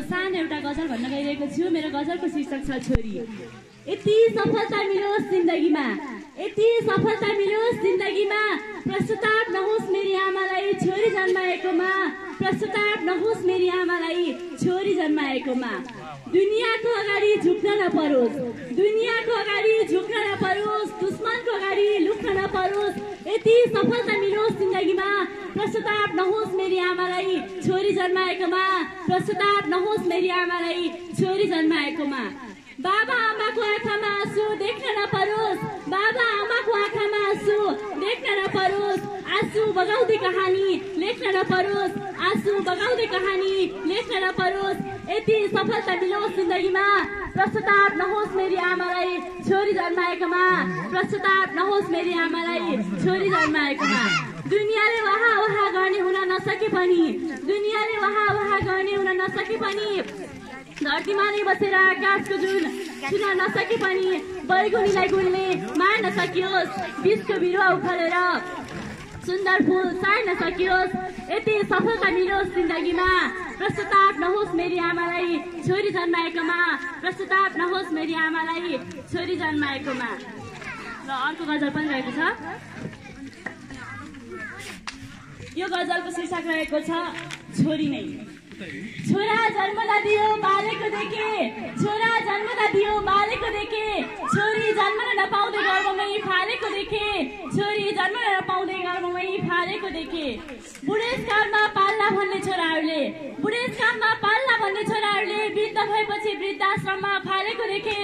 सानो एउटा गजल भन्न गइरहेको छु। मेरो गजलको शीर्षक छ छोरी। यति सफलता मिलोस् जिन्दगीमा। यति सफलता मिलोस् जिन्दगीमा। प्रस्तुताप नहोस् मेरी आमालाई छोरी जन्माएकोमा। प्रस्तुताप नहोस् मेरी आमालाई छोरी जन्माएकोमा। दुनियाँको अगाडि झुक्न नपरोस्। दुनियाँको अगाडि झुक्न नपरोस्। दुश्मनको अगाडि लुक्न नपरोस्। यति सफलता मिलोस् जिन्दगीमा। प्रस्तुताप नहोस् मेरी आमालाई। छोरी जन्माएकोमा। प्रस्तुताप नहोस् मेरी आमालाई। छोरी जन्माएकोमा। बाबा आमाको आँखामा आँसु देख्न नपरोस्। बाबा आमाको आँखामा आँसु देख्न नपरोस्। आँसु बगाउँदै कहानी लेख्न नपरोस्। आँसु बगाउँदै कहानी लेख्न नपरोस्। यति सफलता मिलोस् जिन्दगीमा। प्रस्तुताप नहोस् मेरी आमालाई छोरी जन्माएकोमा। प्रस्तुताप नहोस् मेरी आमालाई छोरी जन्माएकोमा। दुनियाँले वहा वहा गर्ने हुन नसके पनि। दुनियाँले वहा वहा गर्ने हुन नसके पनि। धरतीमा नै बसेर आकाशको जुन छुन नसके पनि। बैगुनीलाई गुल्ने मार्न सकियोस्। बिचको बिरुवा उखालेर सुन्दर फुल सार्न सकियोस्। यति सफलता मिलोस् जिन्दगीमा। प्रस्तुताप नहोस् मेरी आमालाई छोरी जन्माएकोमा। प्रस्तुताप नहोस् मेरी आमालाई छोरी जन्माएकोमा। र अर्को गजल पनि रहेको छ। यो गजलको शीर्षक रहेको छ छोरी नै। छोरा जन्मदा दियो बालेको देखे। छोरा जन्मदा दियो बालेको देखे। छोरी जन्मन नपाउँदै बुढेसकालमा पाल्ला भन्ने छोराहरूले बुढेसकालमा पाल्ला भन्ने छोराहरूले वृद्ध भएपछि वृद्धाश्रममा फालेको देखे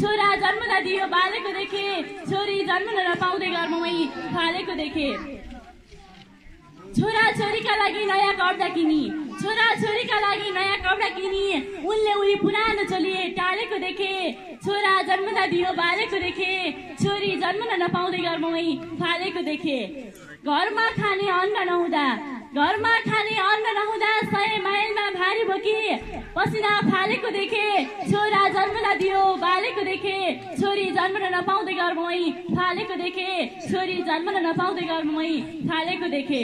छोरा जन्मदा दियो बालेको देखे छोरी जन्मन नपाउँदै गर्भमै फालेको देखे। छोरा छोरीका लागि नयाँ कपडा किनी छोरा छोरीका लागि नयाँ कपडा किनी उनले उही पुरानो चोली टालेको देखे छोरा जन्मदा दियो बालेको देखे छोरी जन्मन नपाउँदै गर्ममै फालेको देखे। घरमा खाने अन्न नहुँदा घरमा खाने अन्न नहुँदा सय माइलमा भारी बोकी पसिना फालेको देखे छोरा जन्मदा दियो बालेको देखे छोरी जन्मन नपाउँदै गर्ममै फालेको देखे छोरी जन्मन नपाउँदै गर्ममै फालेको देखे।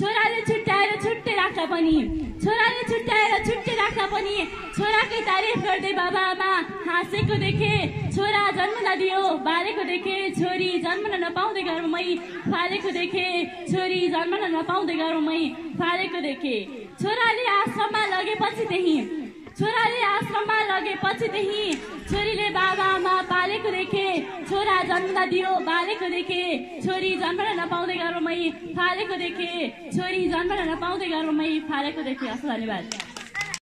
छोराले छुट्याएर छुट्टै राख्दा पनि छोराले छुट्याएर छुट्टै राख्दा पनि छोराकै तारिफ गर्दै बाबा आमा हाँसेको देखे छोरा जन्मदा दियो बालेको देखे छोरी जन्मन नपाउँदै गर्ममै फालेको देखे छोरी जन्मन नपाउँदै गर्ममै फालेको देखे। छोराले आश्रममा लगेपछि त्यही छोराले आश्रममा लगेपछिदेखि छोरीले बाबा जन्मदा दियो बालेको देखे छोरी जन्मन नपाउँदै गर्वमै फालेको देखे छोरी जन्मन नपाउँदै गर्वमै फालेको देखे। हस् धन्यवाद।